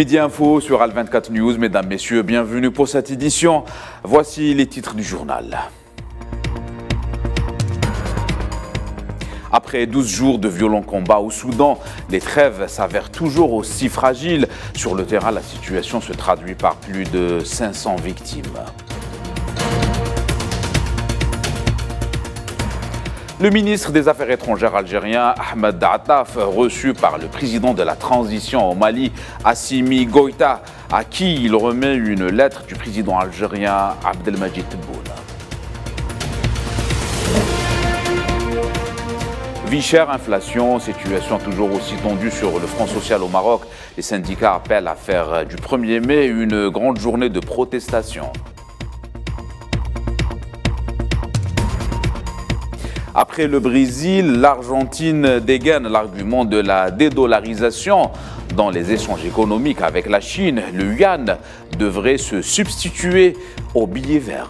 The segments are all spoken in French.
Midi Info sur Al24 News. Mesdames, Messieurs, bienvenue pour cette édition. Voici les titres du journal. Après 12 jours de violents combats au Soudan, les trêves s'avèrent toujours aussi fragiles. Sur le terrain, la situation se traduit par plus de 500 victimes. Le ministre des Affaires étrangères algérien Ahmed Daataf, reçu par le président de la transition au Mali, Assimi Goïta, à qui il remet une lettre du président algérien Abdelmajid Tebboune. Vie chère, inflation, situation toujours aussi tendue sur le front social au Maroc. Les syndicats appellent à faire du 1er mai une grande journée de protestation. Après le Brésil, l'Argentine dégaine l'argument de la dédollarisation. Dans les échanges économiques avec la Chine, le yuan devrait se substituer au billet vert.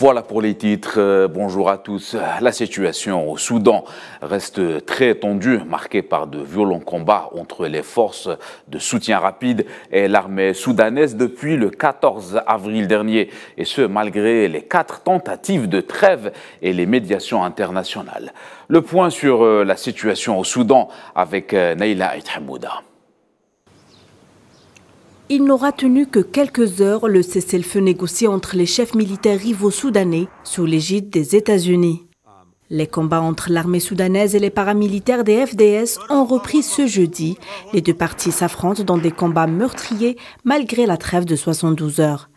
Voilà pour les titres. Euh, bonjour à tous. La situation au Soudan reste très tendue, marquée par de violents combats entre les forces de soutien rapide et l'armée soudanaise depuis le 14 avril dernier. Et ce, malgré les quatre tentatives de trêve et les médiations internationales. Le point sur euh, la situation au Soudan avec euh, Naïla Hamouda. Il n'aura tenu que quelques heures le cessez-le-feu négocié entre les chefs militaires rivaux soudanais sous l'égide des États-Unis. Les combats entre l'armée soudanaise et les paramilitaires des FDS ont repris ce jeudi. Les deux parties s'affrontent dans des combats meurtriers malgré la trêve de 72 heures.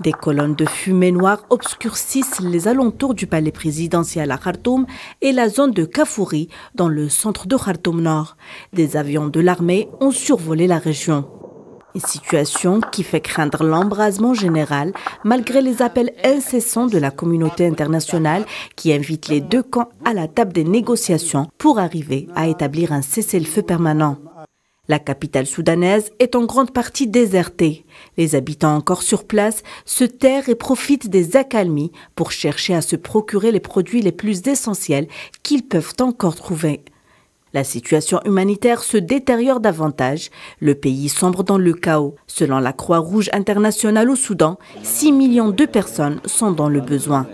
Des colonnes de fumée noire obscurcissent les alentours du palais présidentiel à Khartoum et la zone de Kafouri dans le centre de Khartoum Nord. Des avions de l'armée ont survolé la région. Une situation qui fait craindre l'embrasement général malgré les appels incessants de la communauté internationale qui invite les deux camps à la table des négociations pour arriver à établir un cessez-le-feu permanent. La capitale soudanaise est en grande partie désertée. Les habitants encore sur place se terrent et profitent des accalmies pour chercher à se procurer les produits les plus essentiels qu'ils peuvent encore trouver. La situation humanitaire se détériore davantage. Le pays sombre dans le chaos. Selon la Croix-Rouge internationale au Soudan, 6 millions de personnes sont dans le besoin.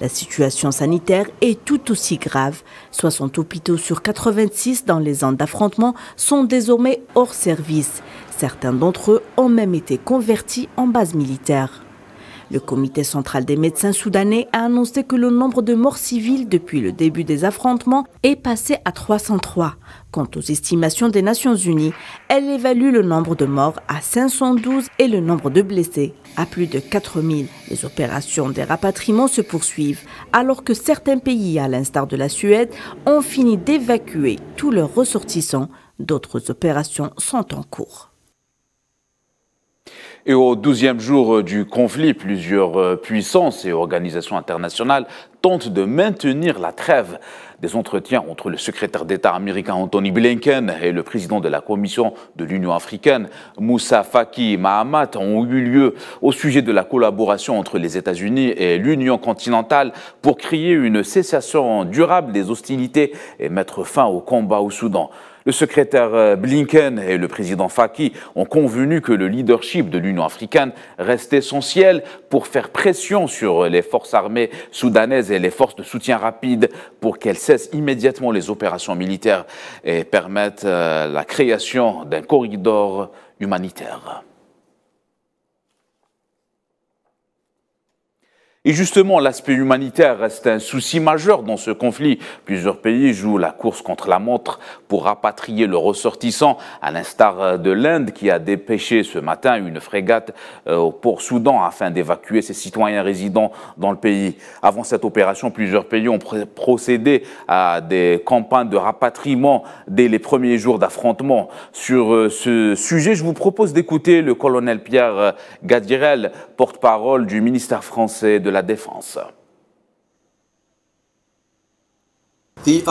La situation sanitaire est tout aussi grave. 60 hôpitaux sur 86 dans les zones d'affrontement sont désormais hors service. Certains d'entre eux ont même été convertis en base militaire. Le comité central des médecins soudanais a annoncé que le nombre de morts civiles depuis le début des affrontements est passé à 303. Quant aux estimations des Nations Unies, elle évalue le nombre de morts à 512 et le nombre de blessés à plus de 4000. Les opérations des rapatriements se poursuivent alors que certains pays, à l'instar de la Suède, ont fini d'évacuer tous leurs ressortissants. D'autres opérations sont en cours. Et au douzième jour euh, du conflit, plusieurs euh, puissances et organisations internationales tentent de maintenir la trêve. Des entretiens entre le secrétaire d'État américain Anthony Blinken et le président de la Commission de l'Union africaine, Moussa Faki Mahamat, ont eu lieu au sujet de la collaboration entre les États-Unis et l'Union continentale pour créer une cessation durable des hostilités et mettre fin au combat au Soudan. Le secrétaire euh, Blinken et le président Faki ont convenu que le leadership de l'Union africaine reste essentiel pour faire pression sur les forces armées soudanaises et les forces de soutien rapide pour qu'elles cessent immédiatement les opérations militaires et permettent euh, la création d'un corridor humanitaire. Et justement, l'aspect humanitaire reste un souci majeur dans ce conflit. Plusieurs pays jouent la course contre la montre pour rapatrier le ressortissant, à l'instar de l'Inde qui a dépêché ce matin une frégate euh, au port Soudan afin d'évacuer ses citoyens résidents dans le pays. Avant cette opération, plusieurs pays ont procédé à des campagnes de rapatriement dès les premiers jours d'affrontement. Sur euh, ce sujet, je vous propose d'écouter le colonel Pierre Gadirel, porte-parole du ministère français de la Défense. Uh,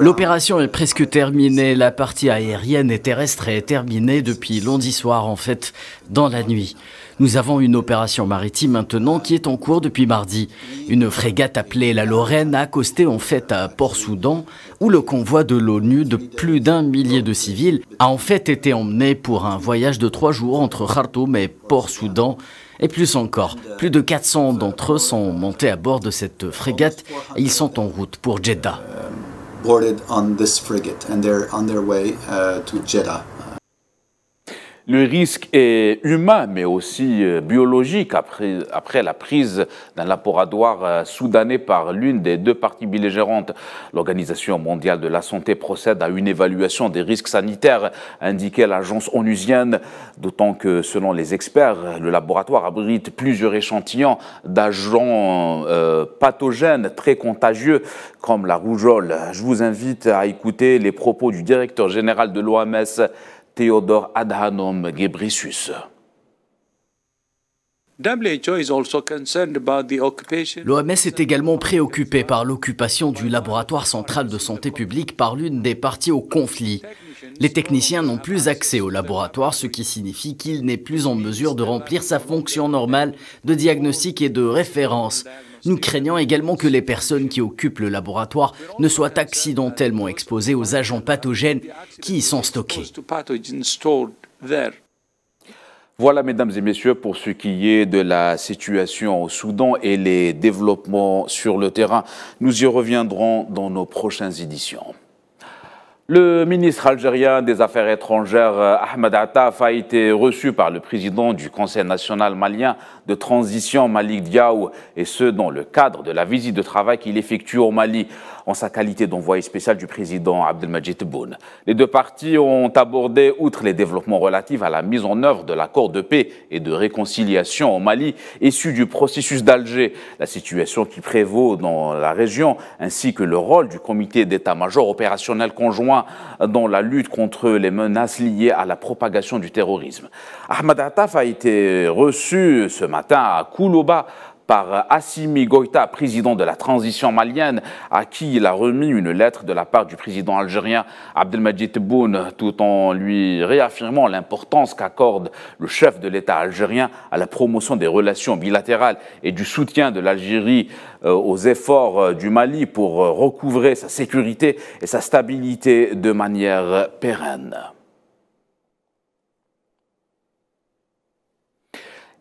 L'opération est presque terminée. La partie aérienne et terrestre est terminée depuis lundi soir, en fait, dans la nuit. Nous avons une opération maritime maintenant qui est en cours depuis mardi. Une frégate appelée la Lorraine a accosté en fait à Port-Soudan, où le convoi de l'ONU de plus d'un millier de civils a en fait été emmené pour un voyage de trois jours entre Khartoum et Port-Soudan. Et plus encore, plus de 400 d'entre eux sont montés à bord de cette frégate et ils sont en route pour Jeddah. Le risque est humain, mais aussi euh, biologique après, la prise d'un laboratoire euh, soudanais par l'une des deux parties belligérantes. L'Organisation mondiale de la santé procède à une évaluation des risques sanitaires, indiquait l'agence onusienne, d'autant que selon les experts, le laboratoire abrite plusieurs échantillons d'agents euh, pathogènes très contagieux comme la rougeole. Je vous invite à écouter les propos du directeur général de l'OMS, Théodore Adhanom Ghebreyesus. L'OMS est également préoccupée par l'occupation du laboratoire central de santé publique par l'une des parties au conflit. Les techniciens n'ont plus accès au laboratoire, ce qui signifie qu'il n'est plus en mesure de remplir sa fonction normale de diagnostic et de référence. Nous craignons également que les personnes qui occupent le laboratoire ne soient accidentellement exposées aux agents pathogènes qui y sont stockés. Voilà, mesdames et messieurs, pour ce qui est de la situation au Soudan et les développements sur le terrain. Nous y reviendrons dans nos prochaines éditions. Le ministre algérien des Affaires étrangères, Ahmed Attaf, a été reçu par le président du Conseil national malien de transition, Malik Diaw, et ce, dans le cadre de la visite de travail qu'il effectue au Mali en sa qualité d'envoyé spécial du président Abdelmajid Tebboune. Les deux parties ont abordé, outre les développements relatifs à la mise en œuvre de l'accord de paix et de réconciliation au Mali, issu du processus d'Alger, la situation qui prévaut dans la région, ainsi que le rôle du comité d'état-major opérationnel conjoint dans la lutte contre les menaces liées à la propagation du terrorisme. Ahmad Attaf a été reçu ce matin à Koulouba par Assimi Goïta, président de la transition malienne, à qui il a remis une lettre de la part du président algérien Abdelmajid Tebboune, tout en lui réaffirmant l'importance qu'accorde le chef de l'État algérien à la promotion des relations bilatérales et du soutien de l'Algérie euh, aux efforts euh, du Mali pour recouvrer sa sécurité et sa stabilité de manière pérenne.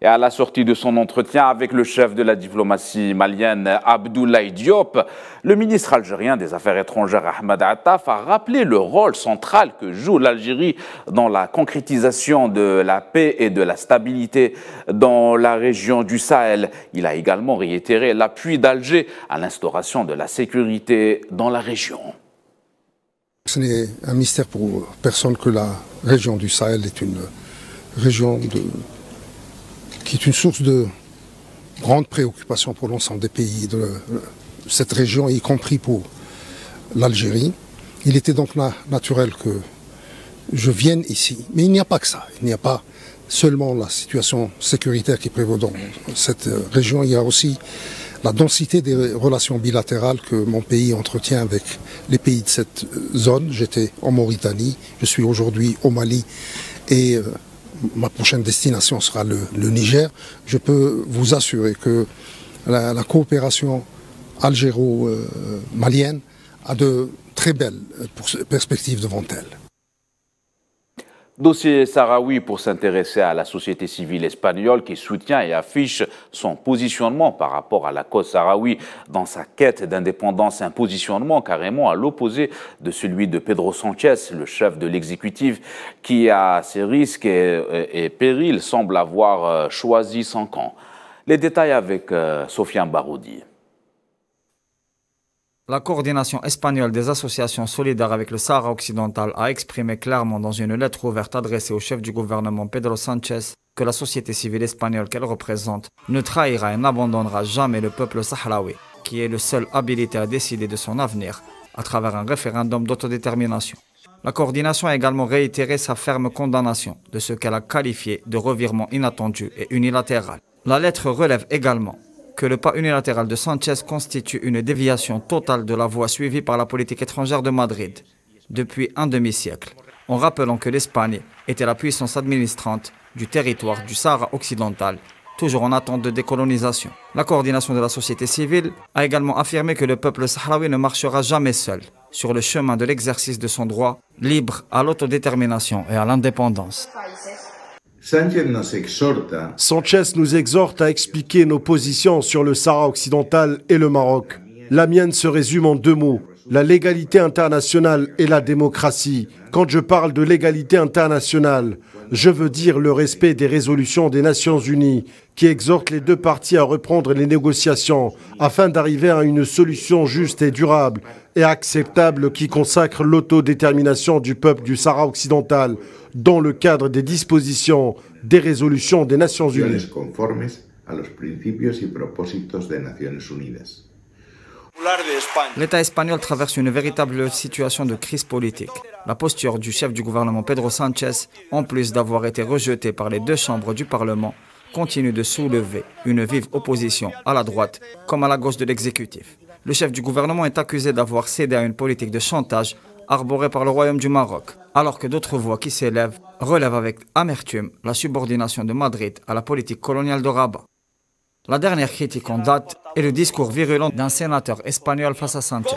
Et à la sortie de son entretien avec le chef de la diplomatie malienne Abdoulaye Diop, le ministre algérien des Affaires étrangères Ahmed Attaf a rappelé le rôle central que joue l'Algérie dans la concrétisation de la paix et de la stabilité dans la région du Sahel. Il a également réitéré l'appui d'Alger à l'instauration de la sécurité dans la région. Ce n'est un mystère pour personne que la région du Sahel est une région de qui est une source de grande préoccupation pour l'ensemble des pays de cette région, y compris pour l'Algérie. Il était donc naturel que je vienne ici. Mais il n'y a pas que ça. Il n'y a pas seulement la situation sécuritaire qui prévaut dans cette région, il y a aussi la densité des relations bilatérales que mon pays entretient avec les pays de cette zone. J'étais en Mauritanie, je suis aujourd'hui au Mali et euh, ma prochaine destination sera le, Niger, je peux vous assurer que la, coopération algéro-malienne a de très belles perspectives devant elle. Dossier Sahraoui pour s'intéresser à la société civile espagnole qui soutient et affiche son positionnement par rapport à la cause sahraoui dans sa quête d'indépendance, un positionnement carrément à l'opposé de celui de Pedro Sanchez, le chef de l'exécutif, qui à ses risques et, périls semble avoir euh, choisi son camp. Les détails avec euh, Sofiane Baroudi. La coordination espagnole des associations solidaires avec le Sahara occidental a exprimé clairement dans une lettre ouverte adressée au chef du gouvernement Pedro Sanchez que la société civile espagnole qu'elle représente ne trahira et n'abandonnera jamais le peuple sahraoui, qui est le seul habilité à décider de son avenir à travers un référendum d'autodétermination. La coordination a également réitéré sa ferme condamnation de ce qu'elle a qualifié de revirement inattendu et unilatéral. La lettre relève également que le pas unilatéral de Sanchez constitue une déviation totale de la voie suivie par la politique étrangère de Madrid depuis un demi-siècle, en rappelant que l'Espagne était la puissance administrante du territoire du Sahara occidental, toujours en attente de décolonisation. La coordination de la société civile a également affirmé que le peuple sahraoui ne marchera jamais seul sur le chemin de l'exercice de son droit libre à l'autodétermination et à l'indépendance. Sanchez nous exhorte à expliquer nos positions sur le Sahara occidental et le Maroc. La mienne se résume en deux mots, la légalité internationale et la démocratie. Quand je parle de légalité internationale, je veux dire le respect des résolutions des Nations Unies qui exhortent les deux parties à reprendre les négociations afin d'arriver à une solution juste et durable et acceptable qui consacre l'autodétermination du peuple du Sahara occidental dans le cadre des dispositions des résolutions des Nations Unies. L'État espagnol traverse une véritable situation de crise politique. La posture du chef du gouvernement Pedro Sánchez, en plus d'avoir été rejetée par les deux chambres du Parlement, continue de soulever une vive opposition à la droite comme à la gauche de l'exécutif. Le chef du gouvernement est accusé d'avoir cédé à une politique de chantage arborée par le Royaume du Maroc, alors que d'autres voix qui s'élèvent relèvent avec amertume la subordination de Madrid à la politique coloniale de Rabat. La dernière critique en date est le discours virulent d'un sénateur espagnol face à Sanchez,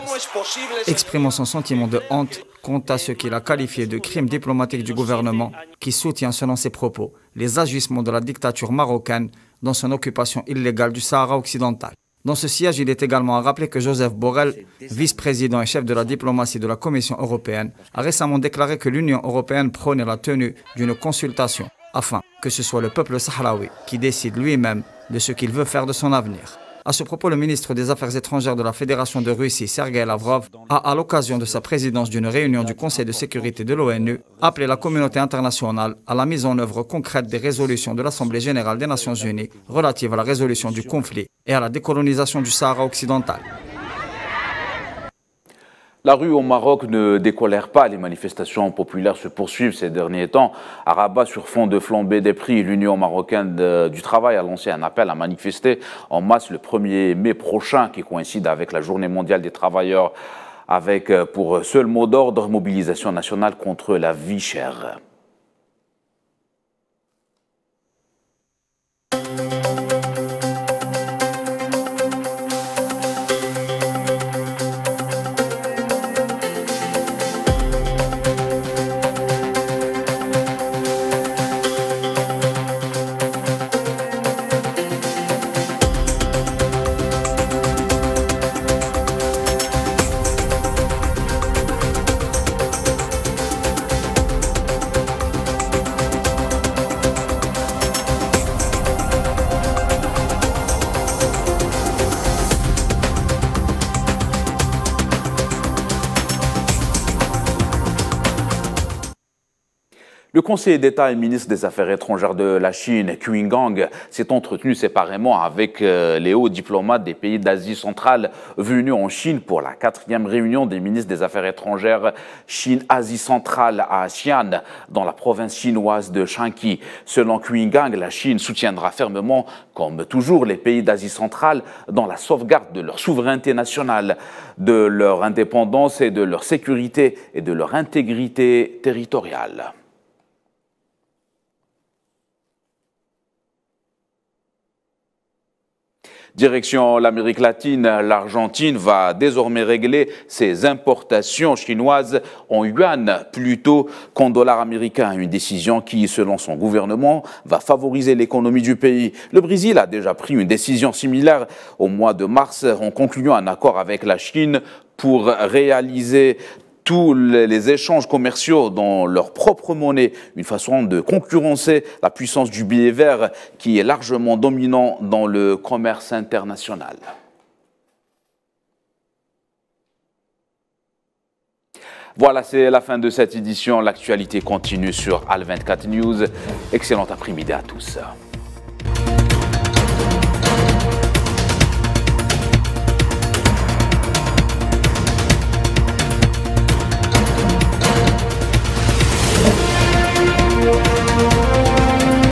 exprimant son sentiment de honte quant à ce qu'il a qualifié de crime diplomatique du gouvernement qui soutient selon ses propos les agissements de la dictature marocaine dans son occupation illégale du Sahara occidental. Dans ce siège, il est également à rappeler que Joseph Borrell, vice-président et chef de la diplomatie de la Commission européenne, a récemment déclaré que l'Union européenne prônait la tenue d'une consultation afin que ce soit le peuple sahraoui qui décide lui-même de ce qu'il veut faire de son avenir. À ce propos, le ministre des Affaires étrangères de la Fédération de Russie, Sergei Lavrov, a, à l'occasion de sa présidence d'une réunion du Conseil de sécurité de l'ONU, appelé la communauté internationale à la mise en œuvre concrète des résolutions de l'Assemblée générale des Nations unies relatives à la résolution du conflit et à la décolonisation du Sahara occidental. La rue au Maroc ne décolère pas. Les manifestations populaires se poursuivent ces derniers temps. À Rabat, sur fond de flambée des prix, l'Union marocaine du travail a lancé un appel à manifester en masse le 1er mai prochain, qui coïncide avec la Journée mondiale des travailleurs, avec euh, pour seul mot d'ordre mobilisation nationale contre la vie chère. Conseiller d'État et ministre des Affaires étrangères de la Chine, Qin Gang, s'est entretenu séparément avec euh, les hauts diplomates des pays d'Asie centrale venus en Chine pour la quatrième réunion des ministres des Affaires étrangères Chine-Asie centrale à Xi'an, dans la province chinoise de Shanxi. Selon Qin Gang, la Chine soutiendra fermement, comme toujours, les pays d'Asie centrale dans la sauvegarde de leur souveraineté nationale, de leur indépendance et de leur sécurité et de leur intégrité territoriale. Direction l'Amérique latine, l'Argentine va désormais régler ses importations chinoises en yuan plutôt qu'en dollars américains. Une décision qui, selon son gouvernement, va favoriser l'économie du pays. Le Brésil a déjà pris une décision similaire au mois de mars en concluant un accord avec la Chine pour réaliser tous les échanges commerciaux dans leur propre monnaie, une façon de concurrencer la puissance du billet vert qui est largement dominant dans le commerce international. Voilà, c'est la fin de cette édition. L'actualité continue sur Al24 News. Excellent après-midi à tous.